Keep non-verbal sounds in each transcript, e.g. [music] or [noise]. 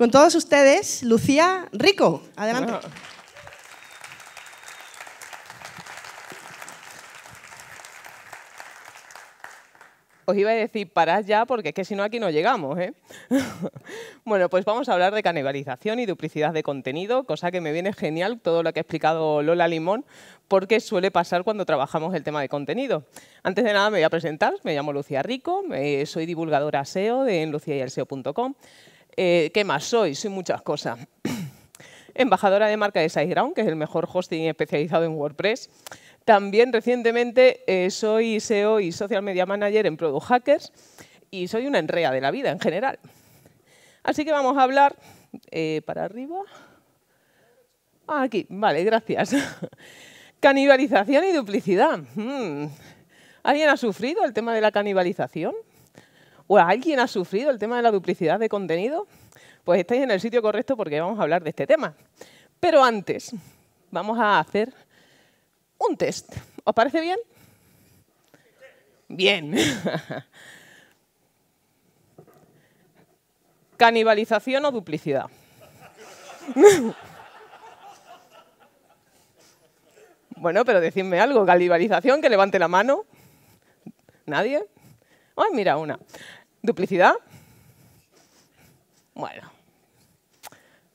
Con todos ustedes, Lucía Rico. Adelante. Os iba a decir, parad ya, porque es que si no aquí no llegamos. ¿eh? [laughs] bueno, pues vamos a hablar de canibalización y duplicidad de contenido, cosa que me viene genial todo lo que ha explicado Lola Limón, porque suele pasar cuando trabajamos el tema de contenido. Antes de nada me voy a presentar, me llamo Lucía Rico, eh, soy divulgadora SEO de luciayelseo.com. Eh, ¿Qué más soy? Soy muchas cosas. [clears throat] Embajadora de marca de SiteGround, que es el mejor hosting especializado en WordPress. También recientemente eh, soy SEO y Social Media Manager en Product Hackers y soy una enrea de la vida en general. Así que vamos a hablar eh, para arriba. Ah, aquí, vale, gracias. [laughs] Canibalización y duplicidad. Hmm. ¿Alguien ha sufrido el tema de la canibalización? ¿O alguien ha sufrido el tema de la duplicidad de contenido? Pues estáis en el sitio correcto porque vamos a hablar de este tema. Pero antes, vamos a hacer un test. ¿Os parece bien? Bien. [laughs] Canibalización o duplicidad. [laughs] bueno, pero decidme algo. Canibalización, que levante la mano. ¿Nadie? Ay, mira, una. ¿Duplicidad? Bueno.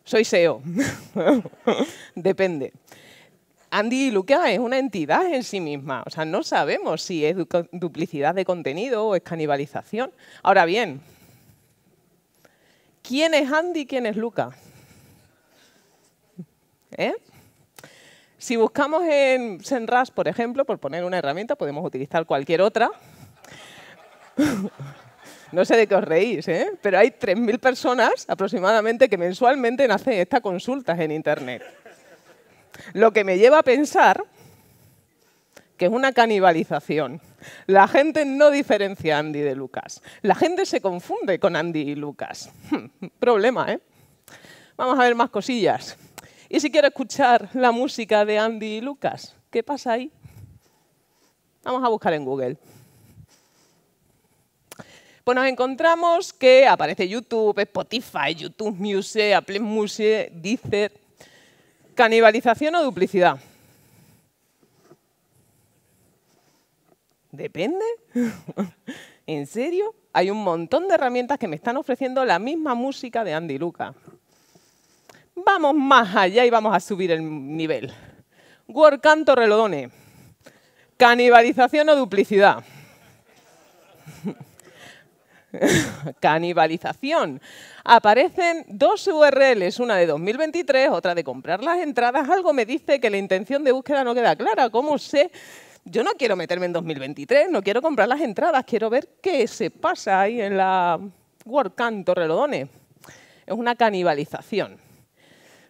Soy SEO. [laughs] Depende. Andy Luca es una entidad en sí misma. O sea, no sabemos si es duplicidad de contenido o es canibalización. Ahora bien, ¿quién es Andy y quién es Luca? ¿Eh? Si buscamos en Senras, por ejemplo, por poner una herramienta, podemos utilizar cualquier otra. [laughs] no sé de qué os reís, ¿eh? pero hay 3.000 personas aproximadamente que mensualmente hacen estas consultas en Internet. Lo que me lleva a pensar que es una canibalización. La gente no diferencia a Andy de Lucas. La gente se confunde con Andy y Lucas. Problema, ¿eh? Vamos a ver más cosillas. ¿Y si quiero escuchar la música de Andy y Lucas? ¿Qué pasa ahí? Vamos a buscar en Google. Pues nos encontramos que aparece YouTube, Spotify, YouTube Music, Apple Music, Deezer, ¿Canibalización o duplicidad? Depende. [laughs] ¿En serio? Hay un montón de herramientas que me están ofreciendo la misma música de Andy Luca. Vamos más allá y vamos a subir el nivel. Word Canto Relodone. Canibalización o duplicidad. [laughs] Canibalización. Aparecen dos URLs, una de 2023, otra de comprar las entradas. Algo me dice que la intención de búsqueda no queda clara. ¿Cómo sé? Yo no quiero meterme en 2023, no quiero comprar las entradas, quiero ver qué se pasa ahí en la WordCamp Torrelodones. Es una canibalización.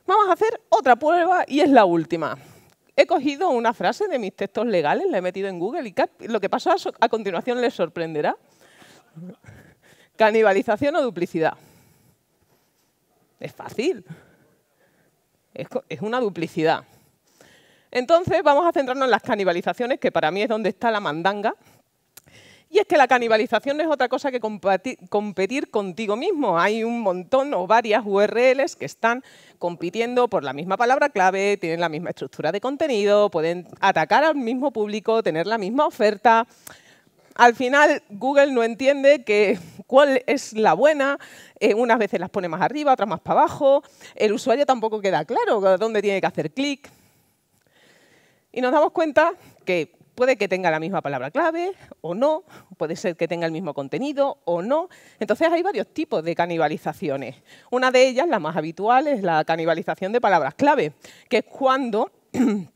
Vamos a hacer otra prueba y es la última. He cogido una frase de mis textos legales, la he metido en Google y lo que pasó a continuación les sorprenderá. ¿Canibalización o duplicidad? Es fácil. Es, una duplicidad. Entonces vamos a centrarnos en las canibalizaciones, que para mí es donde está la mandanga. Y es que la canibalización no es otra cosa que competir contigo mismo. Hay un montón o varias URLs que están compitiendo por la misma palabra clave, tienen la misma estructura de contenido, pueden atacar al mismo público, tener la misma oferta al final Google no entiende que cuál es la buena, eh, unas veces las pone más arriba, otras más para abajo, el usuario tampoco queda claro dónde tiene que hacer clic. Y nos damos cuenta que puede que tenga la misma palabra clave o no, puede ser que tenga el mismo contenido o no. Entonces hay varios tipos de canibalizaciones. Una de ellas, la más habitual, es la canibalización de palabras clave, que es cuando [clears throat]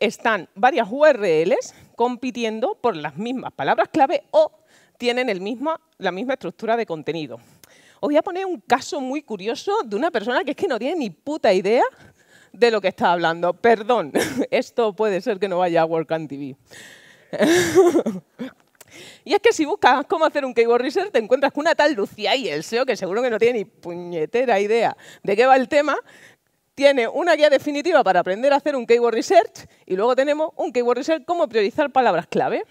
están varias URLs compitiendo por las mismas palabras clave o tienen el la misma estructura de contenido. Os voy a poner un caso muy curioso de una persona que es que no tiene ni puta idea de lo que está hablando. Perdón, [laughs] esto puede ser que no vaya a Work TV. [laughs] y es que si buscas cómo hacer un keyword research, te encuentras con una tal Lucía y el SEO, que seguro que no tiene ni puñetera idea de qué va el tema, tiene una guía definitiva para aprender a hacer un keyword research y luego tenemos un keyword research cómo priorizar palabras clave.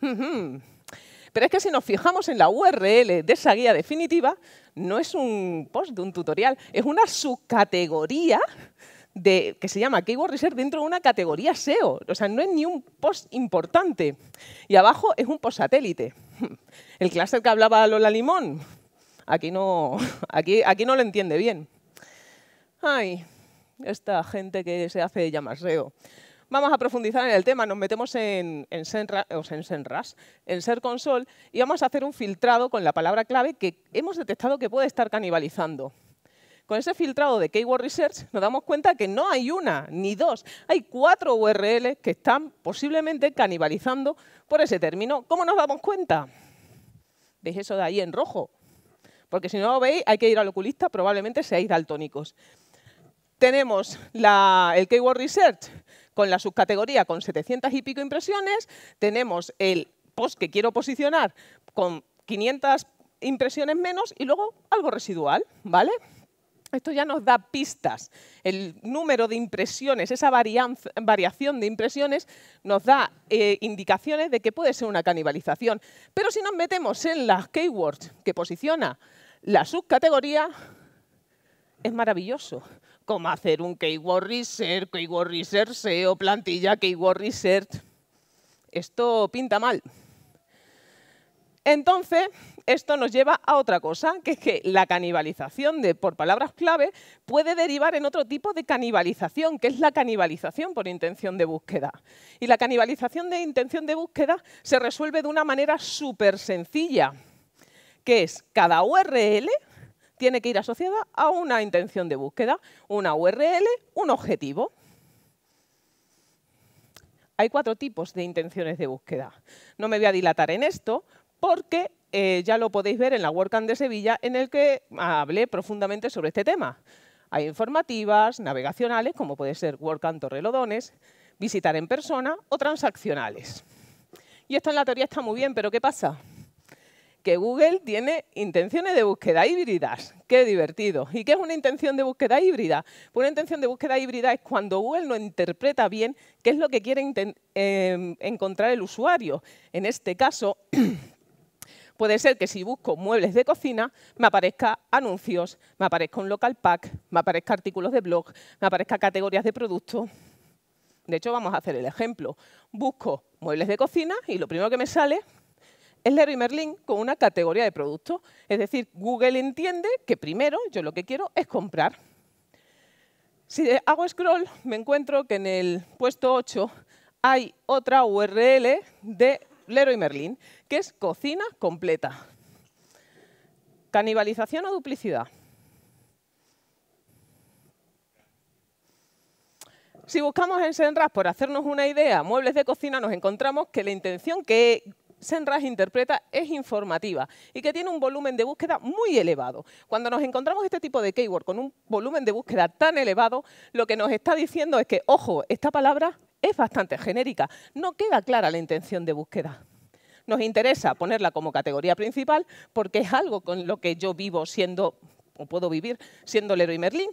Pero es que si nos fijamos en la URL de esa guía definitiva, no es un post de un tutorial, es una subcategoría de, que se llama Keyword Research dentro de una categoría SEO. O sea, no es ni un post importante. Y abajo es un post satélite. [laughs] El cluster que hablaba Lola Limón, aquí no, [laughs] aquí, aquí no lo entiende bien. Ay, esta gente que se hace llamar. Vamos a profundizar en el tema, nos metemos en, en, en Senras, en Ser Console, y vamos a hacer un filtrado con la palabra clave que hemos detectado que puede estar canibalizando. Con ese filtrado de Keyword Research nos damos cuenta que no hay una ni dos, hay cuatro URLs que están posiblemente canibalizando por ese término. ¿Cómo nos damos cuenta? ¿Veis eso de ahí en rojo? Porque si no lo veis, hay que ir al oculista, probablemente seáis daltónicos. Tenemos el Keyword Research con la subcategoría con 700 y pico impresiones, tenemos el post que quiero posicionar con 500 impresiones menos y luego algo residual, ¿vale? Esto ya nos da pistas. El número de impresiones, esa variación de impresiones, nos da eh, indicaciones de que puede ser una canibalización. Pero si nos metemos en las keywords que posiciona la subcategoría, es maravilloso cómo hacer un keyword research, keyword research SEO, plantilla, keyword research. Esto pinta mal. Entonces, esto nos lleva a otra cosa, que es que la canibalización de, por palabras clave puede derivar en otro tipo de canibalización, que es la canibalización por intención de búsqueda. Y la canibalización de intención de búsqueda se resuelve de una manera súper sencilla, que es cada URL tiene que ir asociada a una intención de búsqueda, una URL, un objetivo. Hay cuatro tipos de intenciones de búsqueda. No me voy a dilatar en esto porque eh, ya lo podéis ver en la WordCamp de Sevilla en el que hablé profundamente sobre este tema. Hay informativas, navegacionales, como puede ser WordCamp Torrelodones, visitar en persona o transaccionales. Y esto en la teoría está muy bien, pero ¿qué pasa? Que Google tiene intenciones de búsqueda híbridas. Qué divertido. ¿Y qué es una intención de búsqueda híbrida? Pues una intención de búsqueda híbrida es cuando Google no interpreta bien qué es lo que quiere em, encontrar el usuario. En este caso, [clears throat] puede ser que si busco muebles de cocina, me aparezca anuncios, me aparezca un local pack, me aparezca artículos de blog, me aparezca categorías de productos. De hecho, vamos a hacer el ejemplo. Busco muebles de cocina y lo primero que me sale es Leroy Merlin con una categoría de producto. Es decir, Google entiende que primero yo lo que quiero es comprar. Si hago scroll, me encuentro que en el puesto 8 hay otra URL de Leroy Merlin, que es cocina completa. ¿Canibalización o duplicidad? Si buscamos en Senras, por hacernos una idea, muebles de cocina, nos encontramos que la intención que Senras interpreta es informativa y que tiene un volumen de búsqueda muy elevado. Cuando nos encontramos este tipo de keyword con un volumen de búsqueda tan elevado, lo que nos está diciendo es que, ojo, esta palabra es bastante genérica, no queda clara la intención de búsqueda. Nos interesa ponerla como categoría principal porque es algo con lo que yo vivo siendo, o puedo vivir, siendo Leroy Merlin.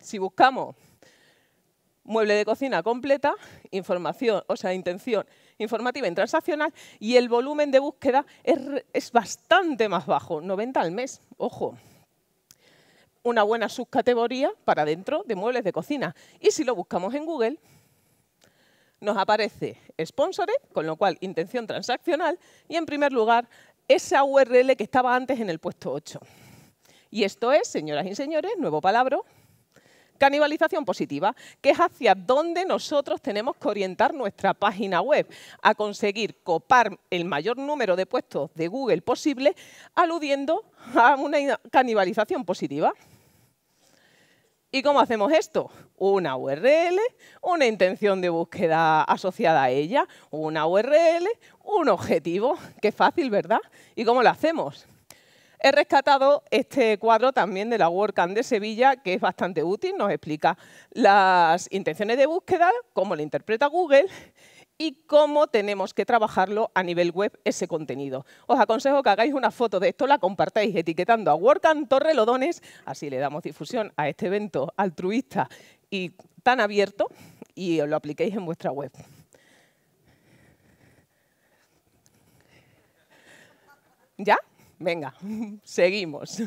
Si buscamos mueble de cocina completa, información, o sea, intención informativa y transaccional, y el volumen de búsqueda es, bastante más bajo, 90 al mes, ojo. Una buena subcategoría para dentro de muebles de cocina. Y si lo buscamos en Google, nos aparece Sponsored, con lo cual intención transaccional, y en primer lugar, esa URL que estaba antes en el puesto 8. Y esto es, señoras y señores, nuevo palabra, Canibalización positiva, que es hacia dónde nosotros tenemos que orientar nuestra página web, a conseguir copar el mayor número de puestos de Google posible, aludiendo a una canibalización positiva. ¿Y cómo hacemos esto? Una URL, una intención de búsqueda asociada a ella, una URL, un objetivo. Qué fácil, ¿verdad? ¿Y cómo lo hacemos? He rescatado este cuadro también de la WordCamp de Sevilla, que es bastante útil, nos explica las intenciones de búsqueda, cómo lo interpreta Google y cómo tenemos que trabajarlo a nivel web ese contenido. Os aconsejo que hagáis una foto de esto, la compartáis etiquetando a WordCamp Torrelodones, así le damos difusión a este evento altruista y tan abierto y os lo apliquéis en vuestra web. ¿Ya? Venga, [laughs] seguimos.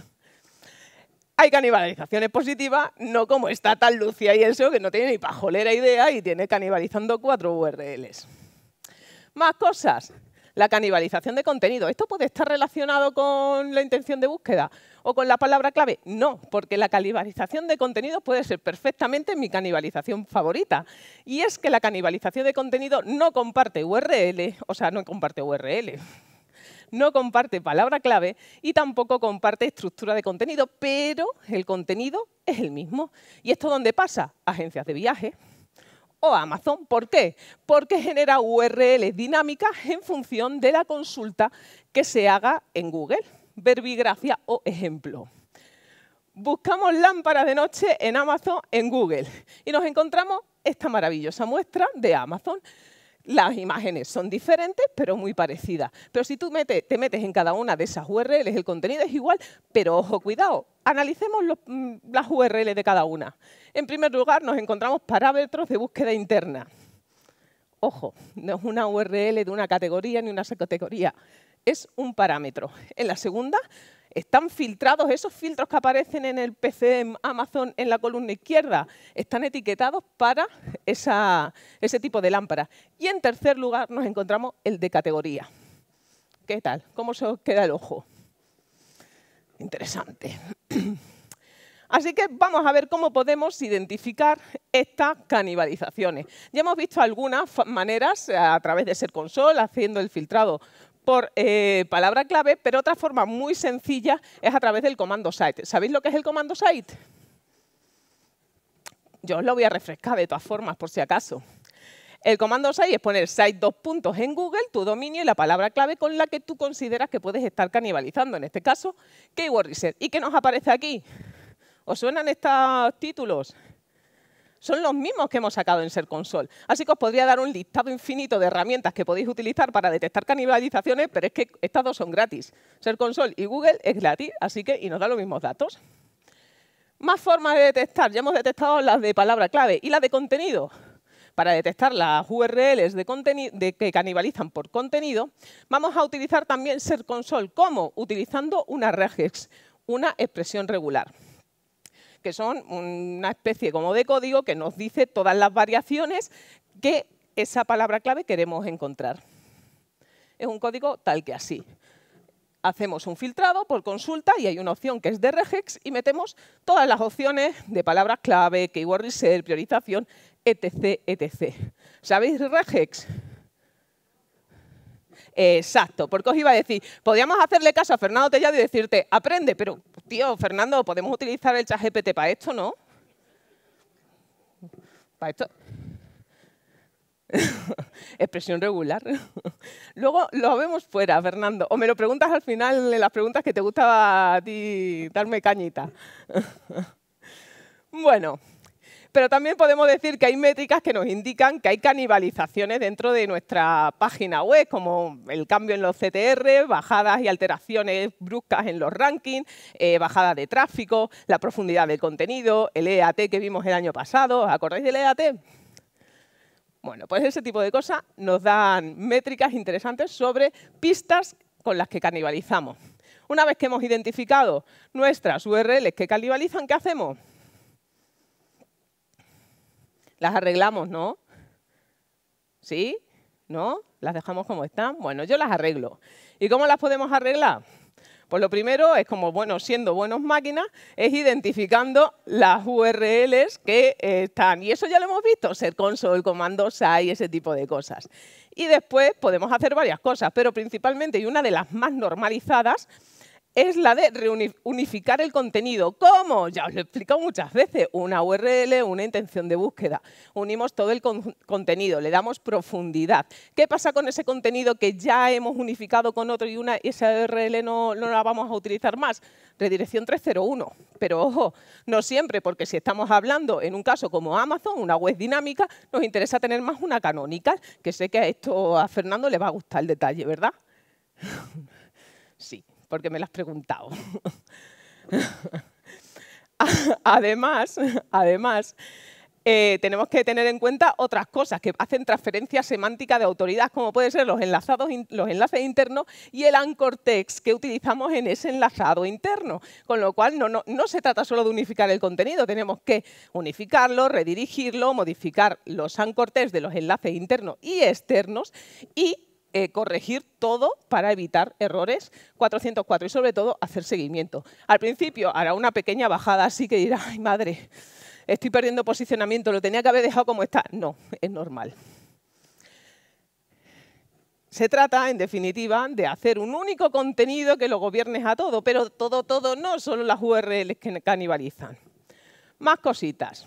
Hay canibalizaciones positivas, no como está tal Lucia y eso, que no tiene ni pajolera idea y tiene canibalizando cuatro URLs. Más cosas. La canibalización de contenido. ¿Esto puede estar relacionado con la intención de búsqueda o con la palabra clave? No, porque la canibalización de contenido puede ser perfectamente mi canibalización favorita. Y es que la canibalización de contenido no comparte URL, o sea, no comparte URL, no comparte palabra clave y tampoco comparte estructura de contenido, pero el contenido es el mismo. ¿Y esto dónde pasa? Agencias de viaje o Amazon. ¿Por qué? Porque genera URLs dinámicas en función de la consulta que se haga en Google. Verbigracia o ejemplo. Buscamos lámparas de noche en Amazon en Google y nos encontramos esta maravillosa muestra de Amazon. Las imágenes son diferentes, pero muy parecidas. Pero si tú te metes en cada una de esas URLs, el contenido es igual, pero ojo, cuidado, analicemos mm, las URLs de cada una. En primer lugar, nos encontramos parámetros de búsqueda interna. Ojo, no es una URL de una categoría ni una subcategoría, es un parámetro. En la segunda, están filtrados, esos filtros que aparecen en el PC Amazon en la columna izquierda, están etiquetados para ese tipo de lámpara. Y en tercer lugar nos encontramos el de categoría. ¿Qué tal? ¿Cómo se os queda el ojo? Interesante. [clears throat] Así que vamos a ver cómo podemos identificar estas canibalizaciones. Ya hemos visto algunas maneras a través de Ser Console, haciendo el filtrado por eh, palabra clave, pero otra forma muy sencilla es a través del comando site. ¿Sabéis lo que es el comando site? Yo os lo voy a refrescar de todas formas, por si acaso. El comando site es poner site dos puntos en Google, tu dominio y la palabra clave con la que tú consideras que puedes estar canibalizando, en este caso, Keyword Research. ¿Y qué nos aparece aquí? ¿Os suenan estos títulos? Son los mismos que hemos sacado en Ser Console. Así que os podría dar un listado infinito de herramientas que podéis utilizar para detectar canibalizaciones, pero es que estas dos son gratis. Ser Console y Google es gratis, así que y nos da los mismos datos. Más formas de detectar. Ya hemos detectado las de palabra clave y las de contenido. Para detectar las URLs de, que canibalizan por contenido, vamos a utilizar también Ser Console. ¿Cómo? Utilizando una regex, una expresión regular que son una especie como de código que nos dice todas las variaciones que esa palabra clave queremos encontrar. Es un código tal que así. Hacemos un filtrado por consulta y hay una opción que es de regex y metemos todas las opciones de palabras clave, keyword research, priorización, etc, etc. ¿Sabéis regex? Exacto, porque os iba a decir, podríamos hacerle caso a Fernando Tellado y decirte, aprende, pero tío, Fernando, podemos utilizar el chat GPT para esto, ¿no? Para esto. [laughs] Expresión regular. [laughs] Luego lo vemos fuera, Fernando. O me lo preguntas al final de las preguntas que te gustaba a ti darme cañita. [laughs] bueno, pero también podemos decir que hay métricas que nos indican que hay canibalizaciones dentro de nuestra página web, como el cambio en los CTR, bajadas y alteraciones bruscas en los rankings, eh, bajada de tráfico, la profundidad del contenido, el EAT que vimos el año pasado. ¿Os acordáis del EAT? Bueno, pues ese tipo de cosas nos dan métricas interesantes sobre pistas con las que canibalizamos. Una vez que hemos identificado nuestras URLs que canibalizan, ¿qué hacemos? Las arreglamos, ¿no? ¿Sí? ¿No? ¿Las dejamos como están? Bueno, yo las arreglo. ¿Y cómo las podemos arreglar? Pues lo primero es como, bueno, siendo buenos máquinas, es identificando las URLs que están. Y eso ya lo hemos visto, ser console, comando SAI, ese tipo de cosas. Y después podemos hacer varias cosas, pero principalmente, y una de las más normalizadas, es la de reunificar el contenido. ¿Cómo? Ya os lo he explicado muchas veces. Una URL, una intención de búsqueda. Unimos todo el contenido, le damos profundidad. ¿Qué pasa con ese contenido que ya hemos unificado con otro y una, esa URL no, no la vamos a utilizar más? Redirección 301. Pero ojo, no siempre, porque si estamos hablando en un caso como Amazon, una web dinámica, nos interesa tener más una canónica, que sé que a esto a Fernando le va a gustar el detalle, ¿verdad? [laughs] porque me lo has preguntado. [laughs] además, además eh, tenemos que tener en cuenta otras cosas que hacen transferencia semántica de autoridad, como pueden ser los, enlazados, los enlaces internos y el anchor text que utilizamos en ese enlazado interno. Con lo cual, no, no se trata solo de unificar el contenido, tenemos que unificarlo, redirigirlo, modificar los anchor text de los enlaces internos y externos y eh, corregir todo para evitar errores 404 y sobre todo hacer seguimiento. Al principio hará una pequeña bajada así que dirá, ay madre, estoy perdiendo posicionamiento, lo tenía que haber dejado como está. No, es normal. Se trata, en definitiva, de hacer un único contenido que lo gobiernes a todo, pero todo, todo no, solo las URLs que canibalizan. Más cositas.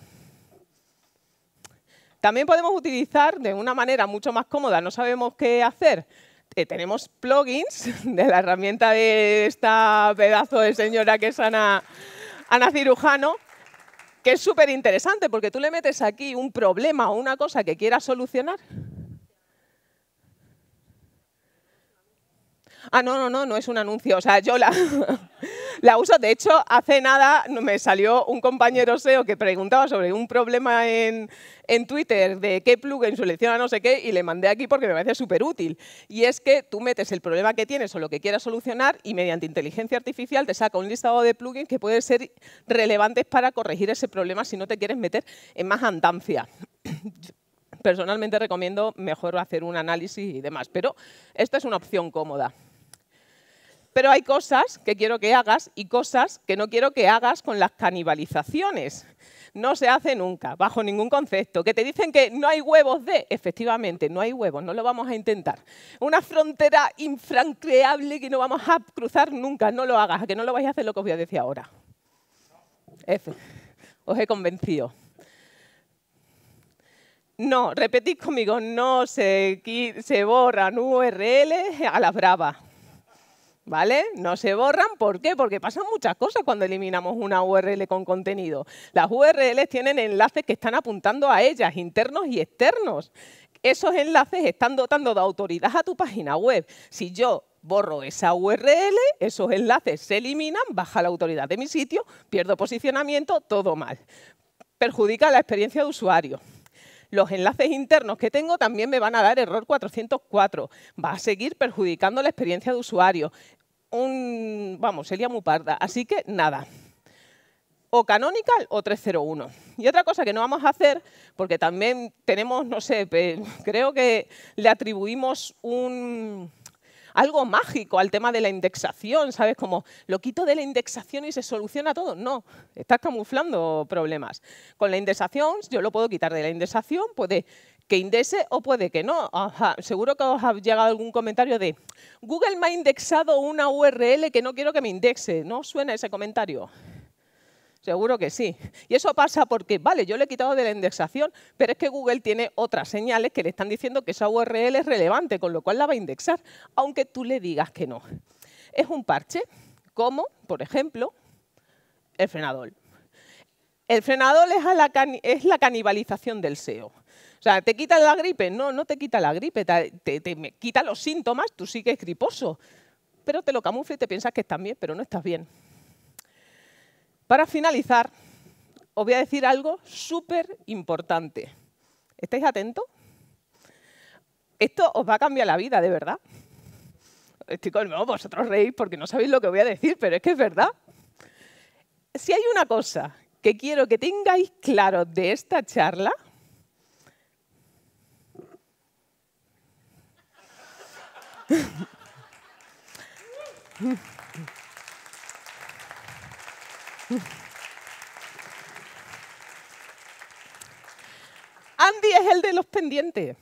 También podemos utilizar de una manera mucho más cómoda, no sabemos qué hacer. Eh, tenemos plugins [laughs] de la herramienta de esta pedazo de señora que es Ana, Ana Cirujano, que es súper interesante porque tú le metes aquí un problema o una cosa que quieras solucionar. Ah, no, no, no, no es un anuncio. O sea, yo la, [laughs] la uso. De hecho, hace nada me salió un compañero SEO que preguntaba sobre un problema en, en Twitter de qué plugin selecciona no sé qué y le mandé aquí porque me parece súper útil. Y es que tú metes el problema que tienes o lo que quieras solucionar y mediante inteligencia artificial te saca un listado de plugins que pueden ser relevantes para corregir ese problema si no te quieres meter en más andancia [coughs] personalmente recomiendo mejor hacer un análisis y demás, pero esta es una opción cómoda. Pero hay cosas que quiero que hagas y cosas que no quiero que hagas con las canibalizaciones. No se hace nunca, bajo ningún concepto. Que te dicen que no hay huevos de, efectivamente, no hay huevos, no lo vamos a intentar. Una frontera infranqueable que no vamos a cruzar nunca, no lo hagas, que no lo vais a hacer lo que os voy a decir ahora. F. Os he convencido. No, repetid conmigo, no se, se borran URLs a las bravas. ¿Vale? No se borran, ¿por qué? Porque pasan muchas cosas cuando eliminamos una URL con contenido. Las URLs tienen enlaces que están apuntando a ellas, internos y externos. Esos enlaces están dotando de autoridad a tu página web. Si yo borro esa URL, esos enlaces se eliminan, baja la autoridad de mi sitio, pierdo posicionamiento, todo mal. Perjudica la experiencia de usuario los enlaces internos que tengo también me van a dar error 404. Va a seguir perjudicando la experiencia de usuario un, vamos, sería muy parda. Así que nada, o Canonical o 301. Y otra cosa que no vamos a hacer, porque también tenemos, no sé, creo que le atribuimos un, algo mágico al tema de la indexación, ¿sabes? Como lo quito de la indexación y se soluciona todo. No, estás camuflando problemas. Con la indexación, yo lo puedo quitar de la indexación, puede que indese o puede que no. Seguro que os ha llegado algún comentario de Google me ha indexado una URL que no quiero que me indexe. ¿No suena ese comentario? Seguro que sí. Y eso pasa porque, vale, yo le he quitado de la indexación, pero es que Google tiene otras señales que le están diciendo que esa URL es relevante, con lo cual la va a indexar, aunque tú le digas que no. Es un parche, como, por ejemplo, el frenador. El frenador es, la, es la canibalización del SEO. O sea, ¿te quita la gripe? No, no te quita la gripe, te, quita los síntomas, tú sigues griposo, pero te lo camufla y te piensas que estás bien, pero no estás bien. Para finalizar, os voy a decir algo súper importante. ¿Estáis atentos? Esto os va a cambiar la vida, de verdad. Estoy con vosotros reís porque no sabéis lo que voy a decir, pero es que es verdad. Si hay una cosa que quiero que tengáis claro de esta charla, Andy es el de los pendientes.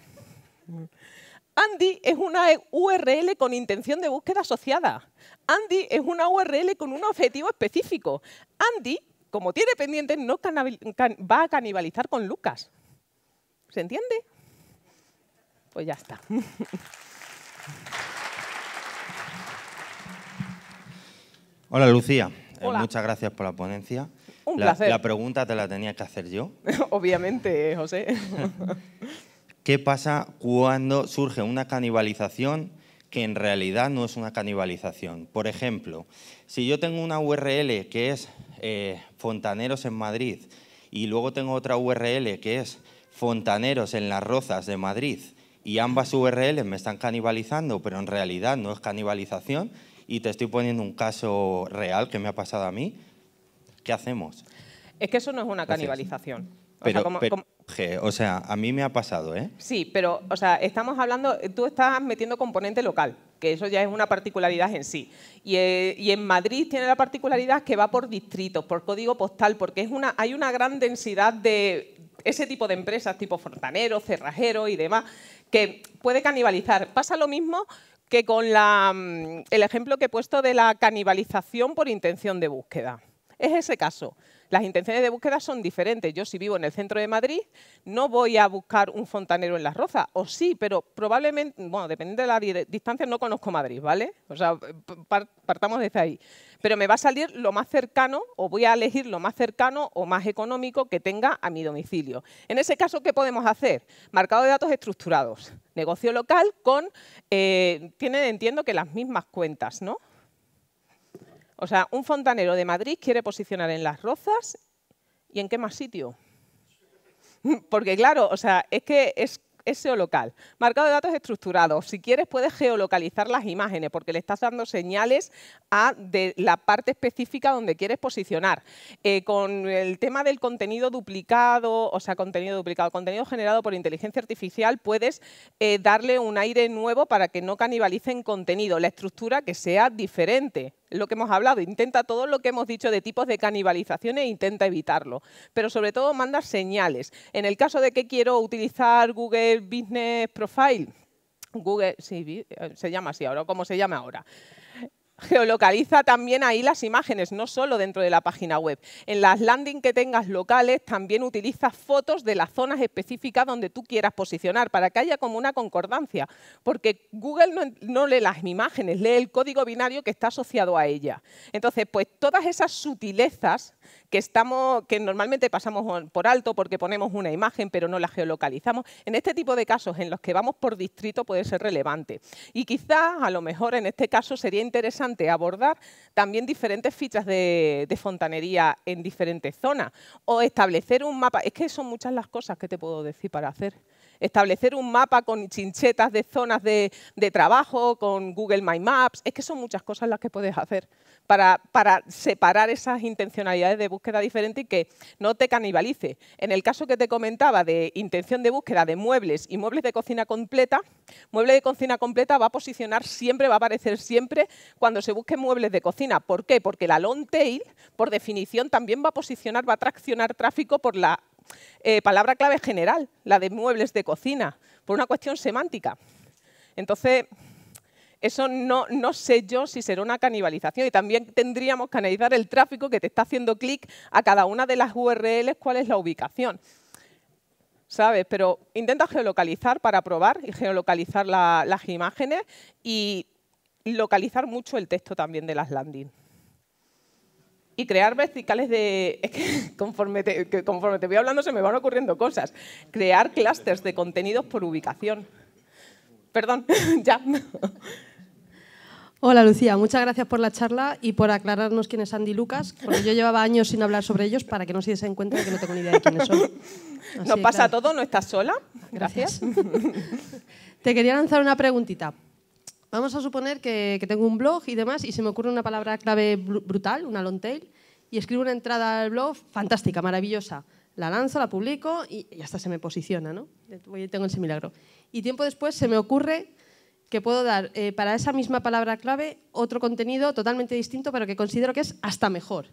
Andy es una URL con intención de búsqueda asociada. Andy es una URL con un objetivo específico. Andy, como tiene pendientes, no va a canibalizar con Lucas. ¿Se entiende? Pues ya está. [laughs] Hola Lucía, eh, muchas gracias por la ponencia. Un la, placer. La pregunta te la tenía que hacer yo. [laughs] Obviamente, José. [laughs] ¿Qué pasa cuando surge una canibalización que en realidad no es una canibalización? Por ejemplo, si yo tengo una URL que es eh, Fontaneros en Madrid y luego tengo otra URL que es Fontaneros en las Rozas de Madrid y ambas URLs me están canibalizando, pero en realidad no es canibalización y te estoy poniendo un caso real que me ha pasado a mí, ¿qué hacemos? Es que eso no es una canibalización. Pero, o, sea, como- pero, como- je, o sea, a mí me ha pasado, ¿eh? sí, pero, o sea, estamos hablando, tú estás metiendo componente local, que eso ya es una particularidad en sí. Y, eh, y en Madrid tiene la particularidad que va por distritos, por código postal, porque es una, hay una gran densidad de ese tipo de empresas, tipo fontanero, cerrajero y demás, que puede canibalizar. Pasa lo mismo que con mm, el ejemplo que he puesto de la canibalización por intención de búsqueda. Es ese caso. Las intenciones de búsqueda son diferentes. Yo si vivo en el centro de Madrid, no voy a buscar un fontanero en Las Rozas. O sí, pero probablemente, bueno, dependiendo de la di- distancia, no conozco Madrid, ¿vale? O sea, partamos desde ahí. Pero me va a salir lo más cercano, o voy a elegir lo más cercano o más económico que tenga a mi domicilio. En ese caso, ¿qué podemos hacer? Marcado de datos estructurados. Negocio local con, eh, tiene, entiendo que las mismas cuentas, ¿no? O sea, un fontanero de Madrid quiere posicionar en Las Rozas y en qué más sitio. [laughs] Porque claro, o sea, es que es, es SEO local. Marcado de datos estructurados. Si quieres puedes geolocalizar las imágenes porque le estás dando señales a de la parte específica donde quieres posicionar. Eh, con el tema del contenido duplicado, o sea, contenido duplicado, contenido generado por inteligencia artificial, puedes eh, darle un aire nuevo para que no canibalicen contenido. La estructura que sea diferente lo que hemos hablado, intenta todo lo que hemos dicho de tipos de canibalización e intenta evitarlo. Pero sobre todo manda señales. En el caso de que quiero utilizar Google Business Profile, Google, sí, eh, se llama así ahora, ¿cómo se llama ahora? Geolocaliza también ahí las imágenes, no solo dentro de la página web. En las landing que tengas locales también utiliza fotos de las zonas específicas donde tú quieras posicionar para que haya como una concordancia, porque Google no, lee las imágenes, lee el código binario que está asociado a ella. Entonces, pues todas esas sutilezas que, estamos, que normalmente pasamos por alto porque ponemos una imagen pero no la geolocalizamos, en este tipo de casos en los que vamos por distrito puede ser relevante. Y quizás, a lo mejor en este caso, sería interesante abordar también diferentes fichas de, fontanería en diferentes zonas o establecer un mapa. Es que son muchas las cosas que te puedo decir para hacer establecer un mapa con chinchetas de zonas de, trabajo, con Google My Maps, es que son muchas cosas las que puedes hacer para, para separar esas intencionalidades de búsqueda diferentes y que no te canibalice. En el caso que te comentaba de intención de búsqueda de muebles y muebles de cocina completa, mueble de cocina completa va a posicionar siempre, va a aparecer siempre cuando se busquen muebles de cocina. ¿Por qué? Porque la long tail, por definición, también va a posicionar, va a traccionar tráfico por la eh, palabra clave general, la de muebles de cocina, por una cuestión semántica. Entonces, eso no, sé yo si será una canibalización y también tendríamos que analizar el tráfico que te está haciendo clic a cada una de las URLs, cuál es la ubicación. ¿Sabes? Pero intenta geolocalizar para probar y geolocalizar la- las imágenes y localizar mucho el texto también de las landing. Y crear verticales de... Es que [laughs] conforme te, que conforme te voy hablando se me van ocurriendo cosas. Crear clústeres de contenidos por ubicación. Perdón, [laughs] ya. Hola Lucía, muchas gracias por la charla y por aclararnos quién es Andy Lucas, porque yo llevaba años sin hablar sobre ellos para que no se diesen cuenta de que no tengo ni idea de quiénes son. Así Nos pasa claro. todo, no estás sola. Gracias. [laughs] Te quería lanzar una preguntita. Vamos a suponer que, que tengo un blog y demás y se me ocurre una palabra clave bru- brutal, una long tail, y escribo una entrada al blog fantástica, maravillosa. La lanzo, la publico y, y hasta se me posiciona, ¿no? Tengo ese milagro. Y tiempo después se me ocurre que puedo dar eh, para esa misma palabra clave otro contenido totalmente distinto, pero que considero que es hasta mejor.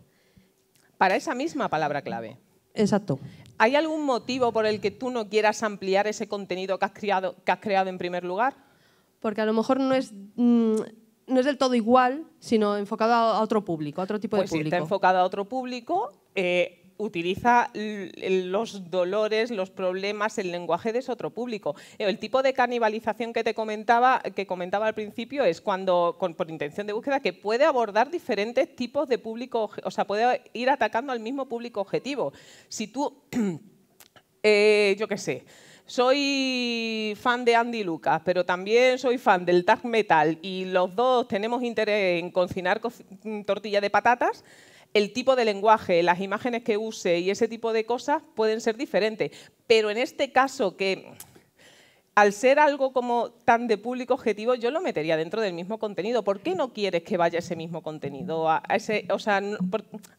Para esa misma palabra clave. Exacto. ¿Hay algún motivo por el que tú no quieras ampliar ese contenido que has creado, que has creado en primer lugar? Porque a lo mejor no es, mm, no es del todo igual, sino enfocado a, otro público, a otro tipo Pues de si público. está enfocado a otro público, eh, utiliza los dolores, los problemas, el lenguaje de ese otro público. Eh, El tipo de canibalización que te comentaba, que comentaba al principio es cuando, con- por intención de búsqueda, que puede abordar diferentes tipos de público, o sea, puede ir atacando al mismo público objetivo. Si tú, [clears throat] eh, yo qué sé, soy fan de Andy Lucas, pero también soy fan del tag metal y los dos tenemos interés en cocinar tortilla de patatas, el tipo de lenguaje, las imágenes que use y ese tipo de cosas pueden ser diferentes. Pero en este caso que al ser algo como tan de público objetivo, yo lo metería dentro del mismo contenido. ¿Por qué no quieres que vaya ese mismo contenido? A ese, o sea,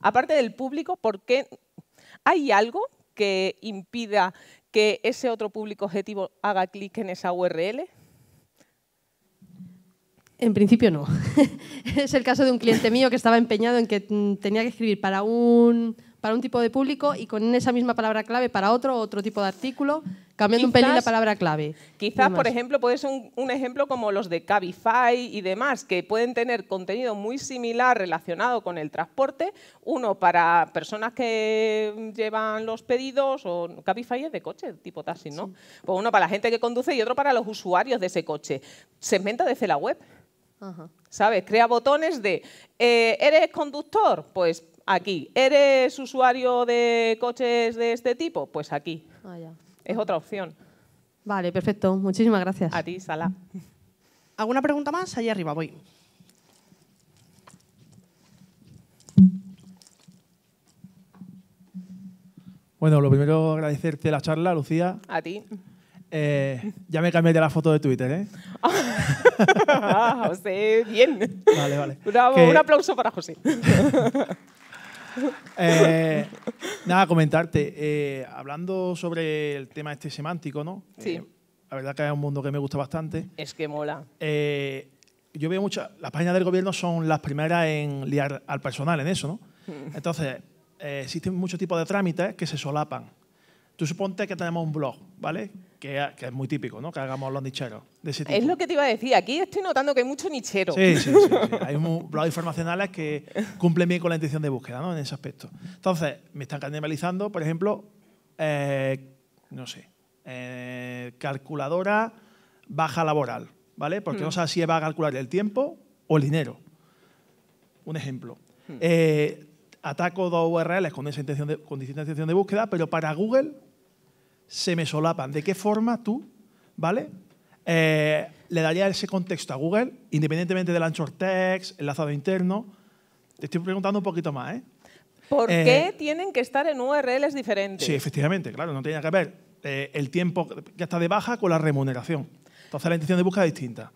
aparte del público, ¿por qué hay algo que impida que ese otro público objetivo haga clic en esa URL? En principio no. [laughs] es el caso de un cliente mío que estaba empeñado en que mm, tenía que escribir para un, para un tipo de público y con esa misma palabra clave para otro, otro tipo de artículo, cambiando un pelín la palabra clave. Quizás, por ejemplo, puede ser un, ejemplo como los de Cabify y demás, que pueden tener contenido muy similar relacionado con el transporte, uno para personas que llevan los pedidos, o Cabify es de coche, tipo taxi, ¿no? Pues uno para la gente que conduce y otro para los usuarios de ese coche. Segmenta desde la web. ¿Sabes? Crea botones de, eh, ¿eres conductor? Pues aquí. ¿Eres usuario de coches de este tipo? Pues aquí. Ah, es otra opción. Vale, perfecto. Muchísimas gracias. A ti, Sala. [laughs] ¿Alguna pregunta más? Allá arriba, voy. Bueno, lo primero agradecerte la charla, Lucía. A ti. Eh, ya me cambié de la foto de Twitter, ¿eh? [laughs] ah, José, bien. Vale, vale. Un aplauso para José. [laughs] Eh, nada, comentarte. Eh, hablando sobre el tema este semántico, ¿no? Sí. La verdad que es un mundo que me gusta bastante. Es que mola. yo veo muchas. Las páginas del gobierno son las primeras en liar al personal en eso, ¿no? Hmm. Entonces, existen muchos tipos de trámites que se solapan. Tú suponte que tenemos un blog, ¿vale? Que, es muy típico, ¿no? Que hagamos los nicheros de ese tipo. Es lo que te iba a decir. Aquí estoy notando que hay mucho nichero. Sí, sí, sí. [laughs] Hay blogs informacionales que cumplen bien con la intención de búsqueda, ¿no? En ese aspecto. Entonces, me están canibalizando, por ejemplo, eh, no sé, eh, calculadora baja laboral, ¿vale? Porque no hmm. sabes si va a calcular el tiempo o el dinero. Un ejemplo. Hmm. Eh, ataco dos URLs con esa intención de, con distinta intención de búsqueda, pero para Google se me solapan. ¿De qué forma tú, ¿vale? Eh, le daría ese contexto a Google, independientemente del anchor text, enlazado interno. Te estoy preguntando un poquito más, ¿eh? ¿Por eh, qué tienen que estar en URLs diferentes? Sí, efectivamente, claro, no tiene que ver eh, el tiempo que está de baja con la remuneración. Entonces la intención de búsqueda es distinta.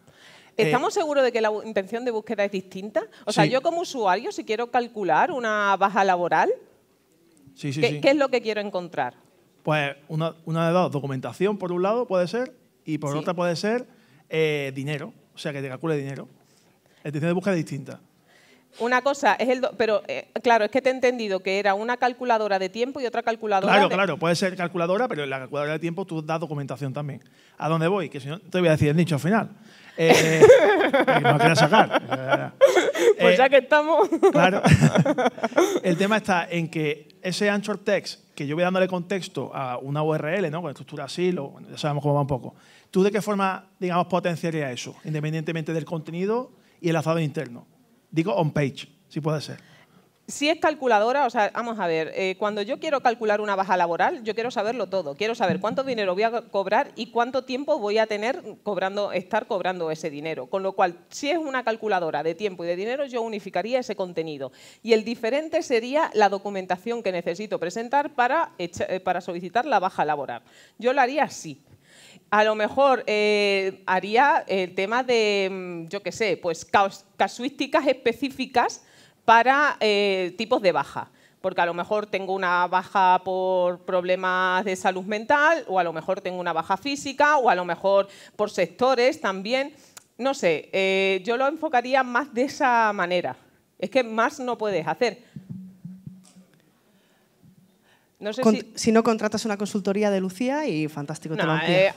¿Estamos seguros de que la intención de búsqueda es distinta? O sea, yo como usuario, si quiero calcular una baja laboral, ¿qué, es lo que quiero encontrar? Pues una, de dos, documentación por un lado puede ser y por otra puede ser eh, dinero, o sea, que te calcule dinero. Intención de búsqueda es distinta. Una cosa es el. pero eh, claro, es que te he entendido que era una calculadora de tiempo y otra calculadora. Claro, claro, puede ser calculadora, pero en la calculadora de tiempo tú das documentación también. ¿A dónde voy? Que si no, te voy a decir el nicho al final. Eh, [laughs] no sacar. Pues ya que estamos. Claro. [laughs] el tema está en que ese anchor text, que yo voy dándole contexto a una URL, ¿no? Con estructura así, lo, ya sabemos cómo va un poco. ¿Tú de qué forma, digamos, potenciarías eso, independientemente del contenido y el enlazado interno? Digo on page, si puede ser. Si es calculadora, o sea, vamos a ver, eh, cuando yo quiero calcular una baja laboral, yo quiero saberlo todo. Quiero saber cuánto dinero voy a cobrar y cuánto tiempo voy a tener cobrando, estar cobrando ese dinero. Con lo cual, si es una calculadora de tiempo y de dinero, yo unificaría ese contenido. Y el diferente sería la documentación que necesito presentar para, eh, para solicitar la baja laboral. Yo lo haría así. A lo mejor eh, haría el tema de, mm, yo qué sé, pues casuísticas específicas para eh, tipos de baja. Porque a lo mejor tengo una baja por problemas de salud mental, o a lo mejor tengo una baja física, o a lo mejor por sectores también. No sé, eh, yo lo enfocaría más de esa manera. Es que más no puedes hacer. No sé si... si... no contratas una consultoría de Lucía y fantástico te lo eh,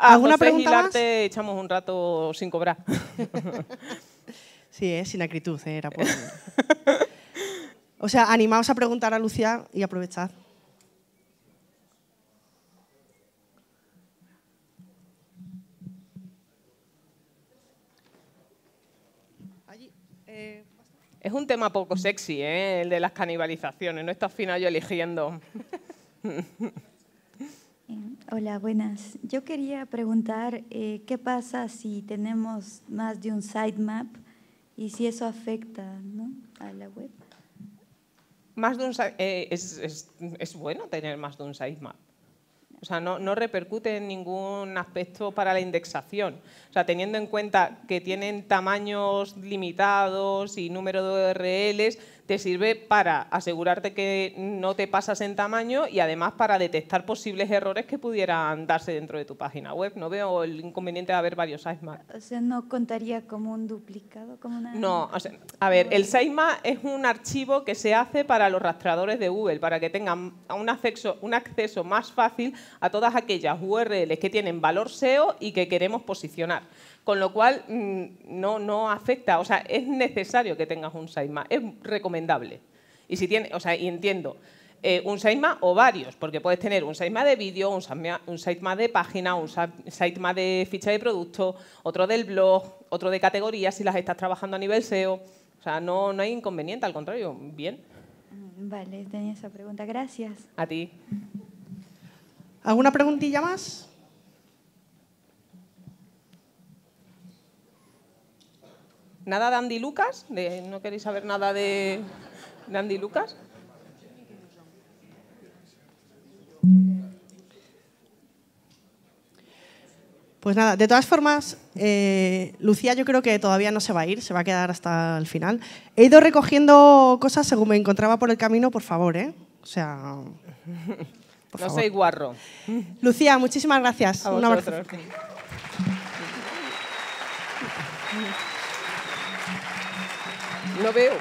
¿Alguna pregunta más? echamos un rato sin cobrar. [laughs] Sí, ¿eh? sin acritud, ¿eh? era por... [laughs] o sea, animaos a preguntar a Lucía y aprovechad. Eh, es un tema poco sexy, ¿eh? el de las canibalizaciones. No está al final yo eligiendo. [laughs] Hola, buenas. Yo quería preguntar eh, qué pasa si tenemos más de un sitemap y si eso afecta a la web. Más de un, eh, es, es, es, bueno tener más de un sitemap. O sea, no, no, repercute en ningún aspecto para la indexación. O sea, teniendo en cuenta que tienen tamaños limitados y número de URLs, te sirve para asegurarte que no te pasas en tamaño y además para detectar posibles errores que pudieran darse dentro de tu página web. No veo el inconveniente de haber varios sitemap. O sea, ¿no contaría como un duplicado? Como una... No, o sea, a ver, el sitemap es un archivo que se hace para los rastreadores de Google, para que tengan un acceso, un acceso más fácil a todas aquellas URLs que tienen valor SEO y que queremos posicionar con lo cual mm, no, no afecta, o sea, es necesario que tengas un sitemap, es recomendable. Y si tiene, o sea, y entiendo, eh, un sitemap o varios, porque puedes tener un sitemap de vídeo, un, un sitemap de página, un sitemap de ficha de producto, otro del blog, otro de categorías si las estás trabajando a nivel SEO. O sea, no, no hay inconveniente, al contrario, bien. Vale, tenía esa pregunta. Gracias. A ti. ¿Alguna preguntilla más? ¿Nada de Andy Lucas? ¿No queréis saber nada de, Andy Lucas? Pues nada, de todas formas, eh, Lucía yo creo que todavía no se va a ir, se va a quedar hasta el final. He ido recogiendo cosas según me encontraba por el camino, por favor, ¿eh? O sea... no soy guarro. Lucía, muchísimas gracias. Un abrazo. Lo veo.